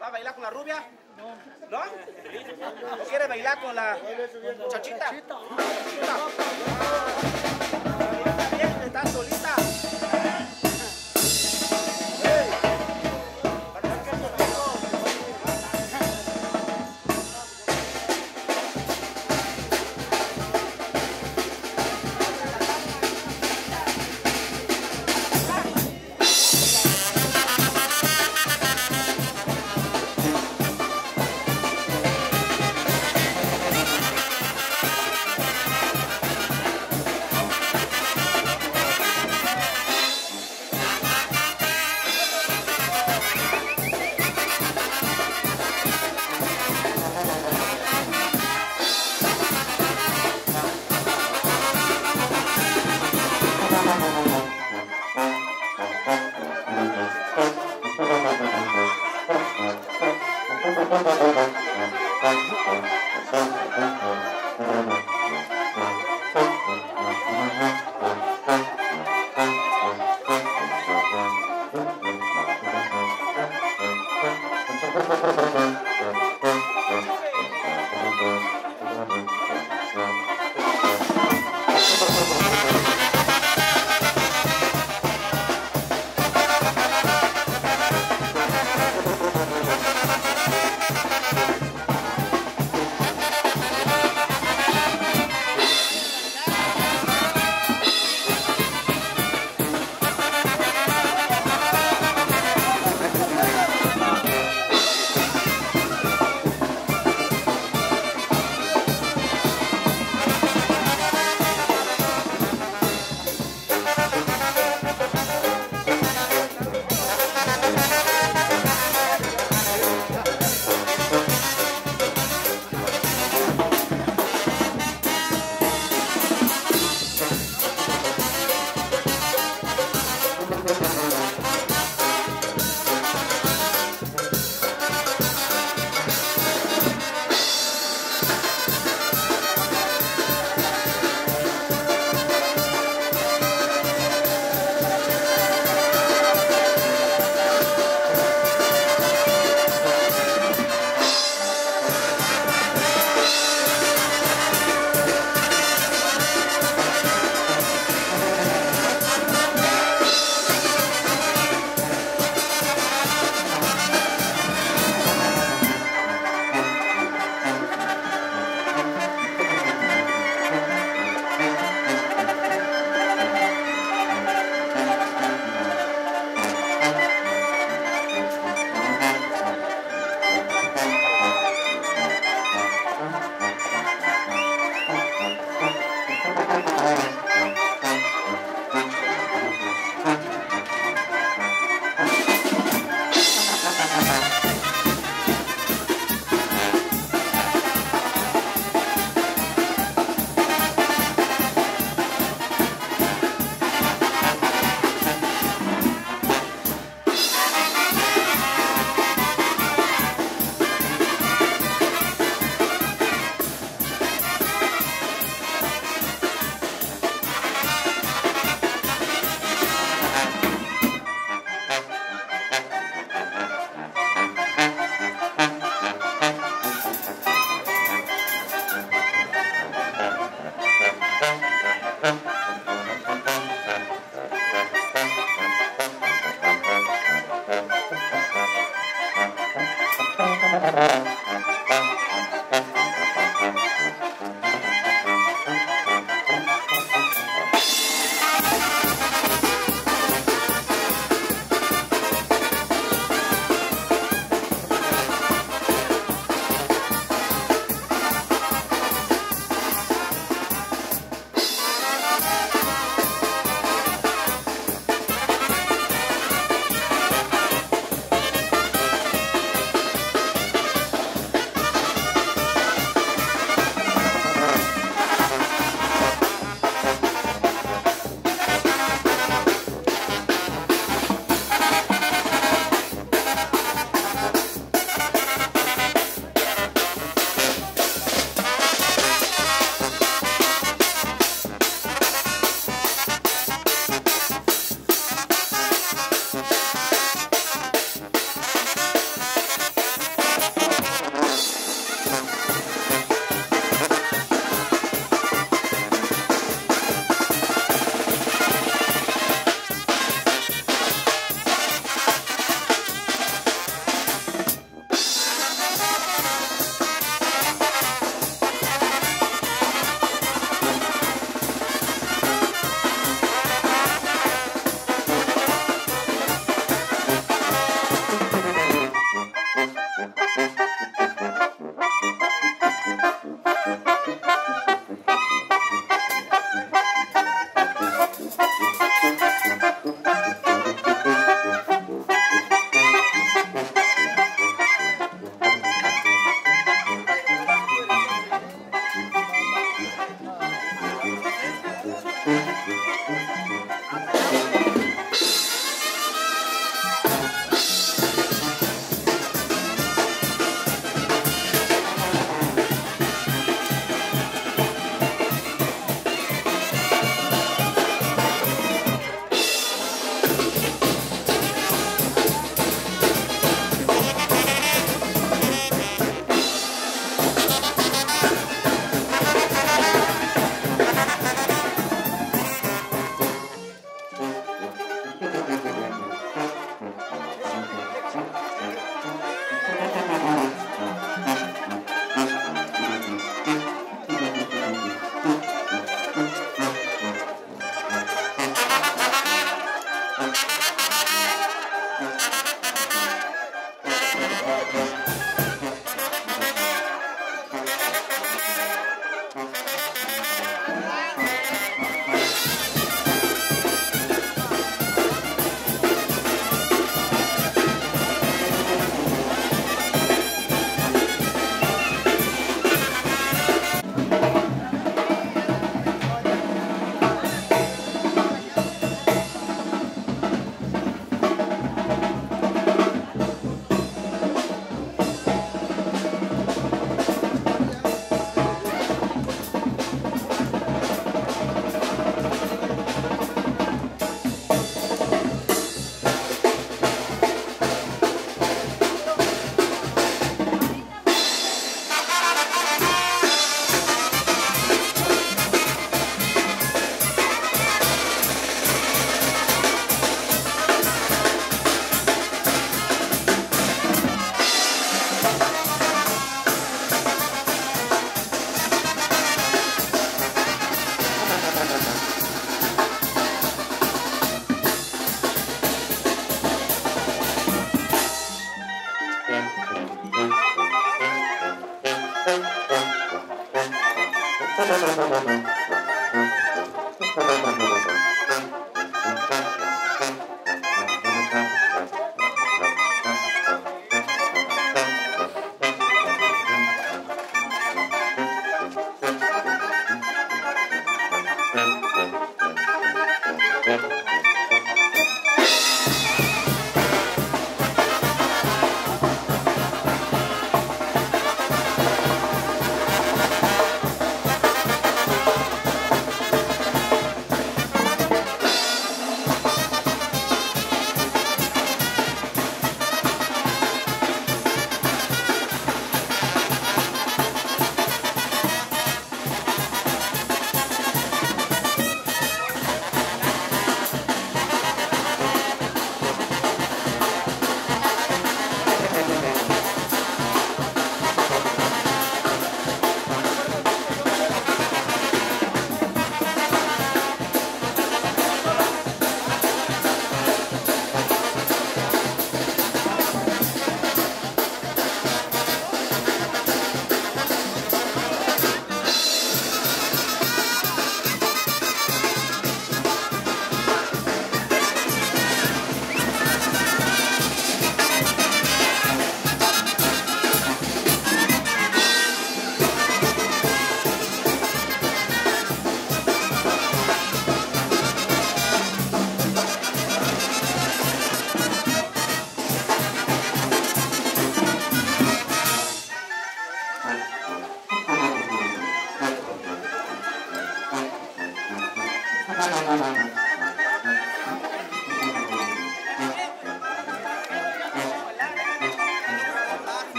¿Va a bailar con la rubia? No. ¿No? ¿O quiere bailar con la muchachita? Chachita. Bye.